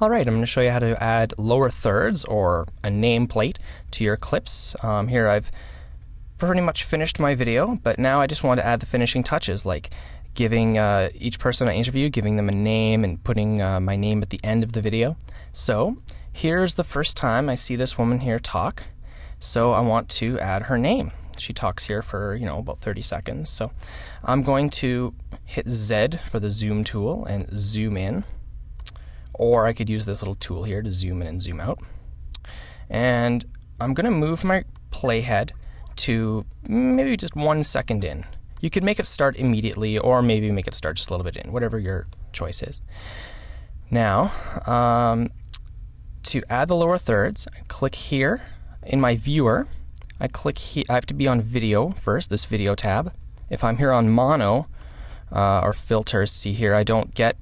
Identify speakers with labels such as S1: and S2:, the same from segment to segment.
S1: Alright, I'm going to show you how to add lower thirds or a nameplate to your clips. Um, here I've pretty much finished my video, but now I just want to add the finishing touches like giving uh, each person I interview, giving them a name and putting uh, my name at the end of the video. So here's the first time I see this woman here talk. So I want to add her name. She talks here for, you know, about 30 seconds. So I'm going to hit Z for the zoom tool and zoom in. Or I could use this little tool here to zoom in and zoom out. And I'm going to move my playhead to maybe just one second in. You could make it start immediately or maybe make it start just a little bit in, whatever your choice is. Now, um, to add the lower thirds, I click here in my viewer. I click here. I have to be on video first, this video tab. If I'm here on mono uh, or filters, see here, I don't get,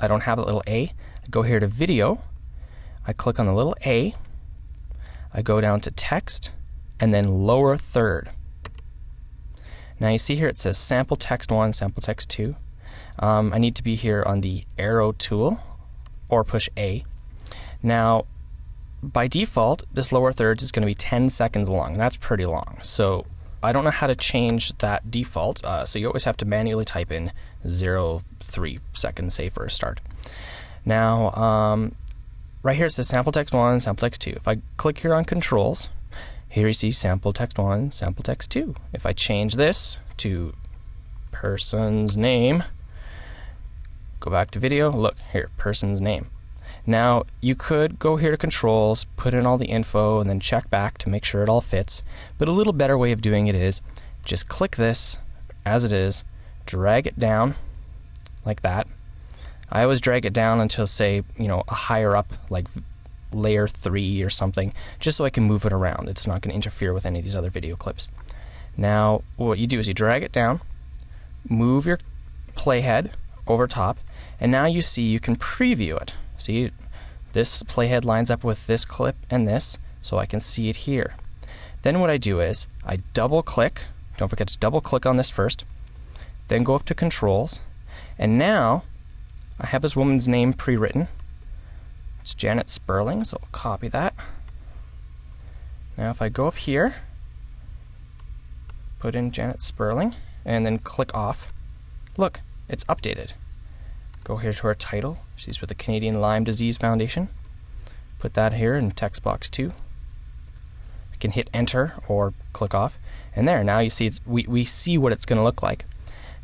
S1: I don't have a little A. I go here to video. I click on the little A. I go down to text and then lower third. Now you see here it says sample text 1, sample text 2. Um, I need to be here on the arrow tool or push A. Now by default this lower thirds is going to be 10 seconds long. That's pretty long. So I don't know how to change that default, uh, so you always have to manually type in 0, 3 seconds, say, for a start. Now, um, right here it says sample text 1, sample text 2. If I click here on controls, here you see sample text 1, sample text 2. If I change this to person's name, go back to video, look here, person's name. Now, you could go here to controls, put in all the info, and then check back to make sure it all fits. But a little better way of doing it is just click this as it is, drag it down like that. I always drag it down until, say, you know, a higher up, like layer 3 or something, just so I can move it around. It's not going to interfere with any of these other video clips. Now, what you do is you drag it down, move your playhead over top, and now you see you can preview it. See, this playhead lines up with this clip and this, so I can see it here. Then what I do is I double click, don't forget to double click on this first, then go up to controls, and now I have this woman's name pre-written. It's Janet Sperling, so I'll copy that. Now if I go up here, put in Janet Sperling, and then click off, look, it's updated. Go here to her title. She's with the Canadian Lyme Disease Foundation. Put that here in text box 2. I can hit enter or click off. And there, now you see it's, we, we see what it's going to look like.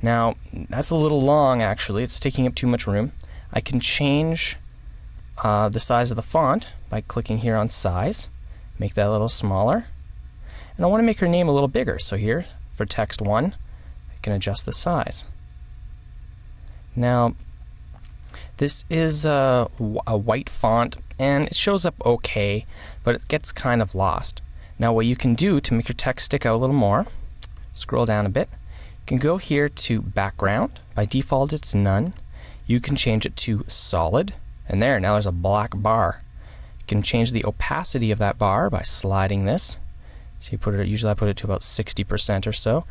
S1: Now, that's a little long actually. It's taking up too much room. I can change uh, the size of the font by clicking here on size, make that a little smaller. And I want to make her name a little bigger, so here for text 1, I can adjust the size. Now, this is a, a white font and it shows up okay, but it gets kind of lost. Now what you can do to make your text stick out a little more, scroll down a bit, can go here to background. By default it's none. You can change it to solid and there, now there's a black bar. You can change the opacity of that bar by sliding this. So you put it, usually I put it to about 60% or so.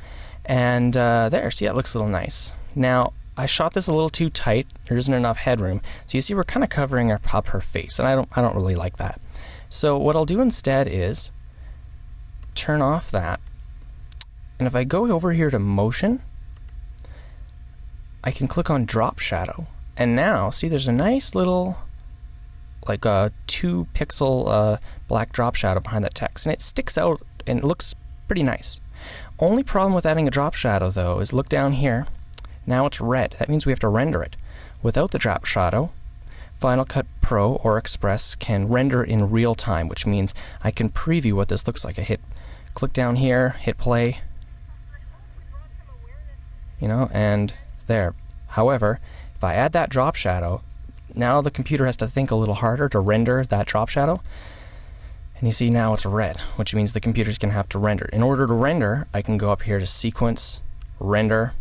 S1: And uh, there, see, that looks a little nice. Now, I shot this a little too tight. There isn't enough headroom. So you see, we're kind of covering up her face, and I don't, I don't really like that. So what I'll do instead is turn off that. And if I go over here to motion, I can click on drop shadow. And now, see, there's a nice little, like a two pixel uh, black drop shadow behind that text. And it sticks out and it looks pretty nice. Only problem with adding a drop shadow, though, is look down here. Now it's red. That means we have to render it. Without the drop shadow, Final Cut Pro or Express can render in real time, which means I can preview what this looks like. I hit, click down here, hit play, you know, and there. However, if I add that drop shadow, now the computer has to think a little harder to render that drop shadow. And you see now it's red, which means the computer's going to have to render. In order to render, I can go up here to Sequence, Render,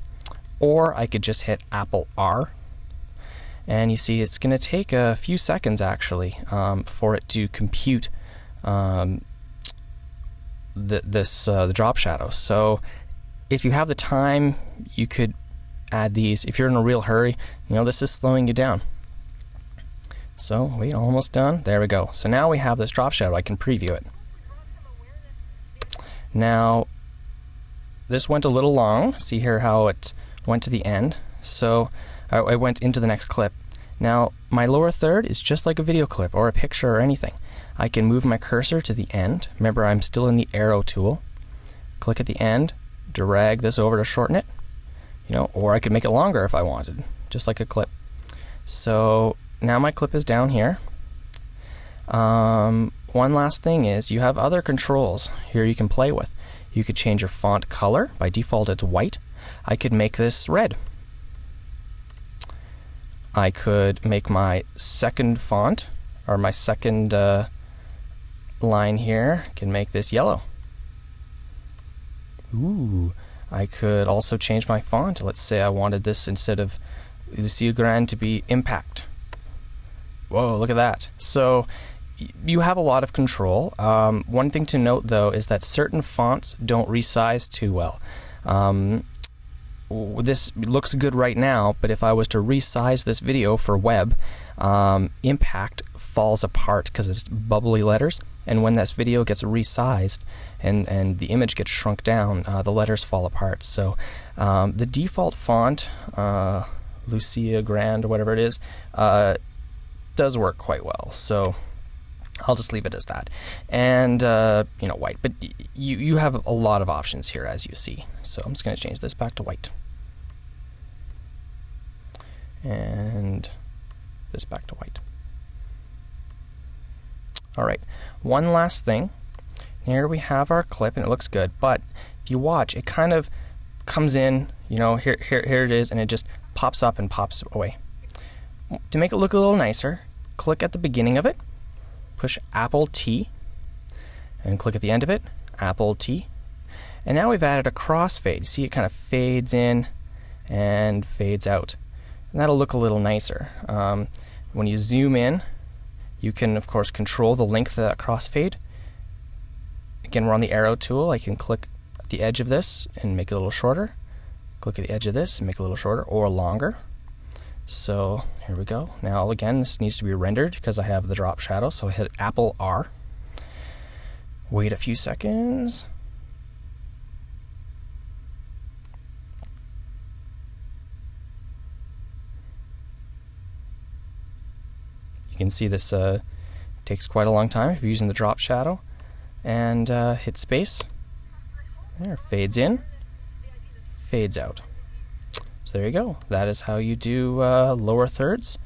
S1: or I could just hit Apple R. And you see it's going to take a few seconds actually um, for it to compute um, the, this uh, the drop shadow. So if you have the time, you could add these. If you're in a real hurry, you know, this is slowing you down. So, we almost done. There we go. So now we have this drop shadow. I can preview it. Now, this went a little long. See here how it went to the end. So uh, I, I went into the next clip. Now, my lower third is just like a video clip or a picture or anything. I can move my cursor to the end. Remember, I'm still in the arrow tool. Click at the end, drag this over to shorten it, you know, or I could make it longer if I wanted, just like a clip. So now my clip is down here. Um, one last thing is you have other controls here you can play with. You could change your font color. By default, it's white. I could make this red. I could make my second font, or my second uh, line here, can make this yellow. Ooh, I could also change my font. Let's say I wanted this instead of Lucida Grande to be Impact. Whoa, look at that. So you have a lot of control. Um, one thing to note, though, is that certain fonts don't resize too well. Um, this looks good right now, but if I was to resize this video for web, um, impact falls apart because it's bubbly letters. And when this video gets resized and, and the image gets shrunk down, uh, the letters fall apart. So um, the default font, uh, Lucida Grande or whatever it is, uh, does work quite well. So I'll just leave it as that. And, uh, you know, white. But you, you have a lot of options here, as you see. So I'm just going to change this back to white. And this back to white. All right, one last thing. Here we have our clip, and it looks good. But if you watch, it kind of comes in, you know, here, here, here it is, and it just pops up and pops away. To make it look a little nicer, click at the beginning of it, push Apple T, and click at the end of it, Apple T. And now we've added a crossfade. See it kind of fades in and fades out. And that'll look a little nicer. Um, when you zoom in, you can, of course, control the length of that crossfade. Again, we're on the arrow tool. I can click at the edge of this and make it a little shorter. Click at the edge of this and make it a little shorter or longer. So here we go. Now again, this needs to be rendered because I have the drop shadow. So I hit Apple R. Wait a few seconds. You can see this uh, takes quite a long time if you're using the drop shadow. And uh, hit space. There, fades in, fades out. So there you go. That is how you do uh, lower thirds